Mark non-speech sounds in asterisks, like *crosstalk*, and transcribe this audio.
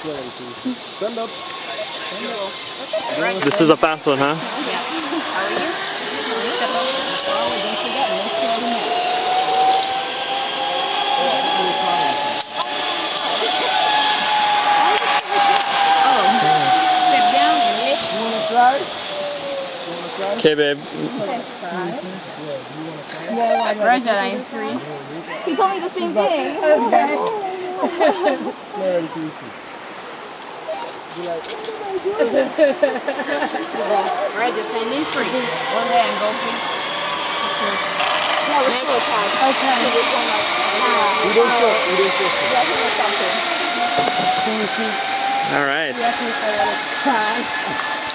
Stand up. This is a fast one, huh? How are you? Step up. Don't forget, no sweating yet. Step down and lift. You wanna try? You wanna try? Okay, babe. Roger, line three. He told me the same thing. Very juicy. *laughs* Be like, *laughs* Roger, send in three. One there and go, please. Next. we don't stop, we don't stop. See, see. All right. Try.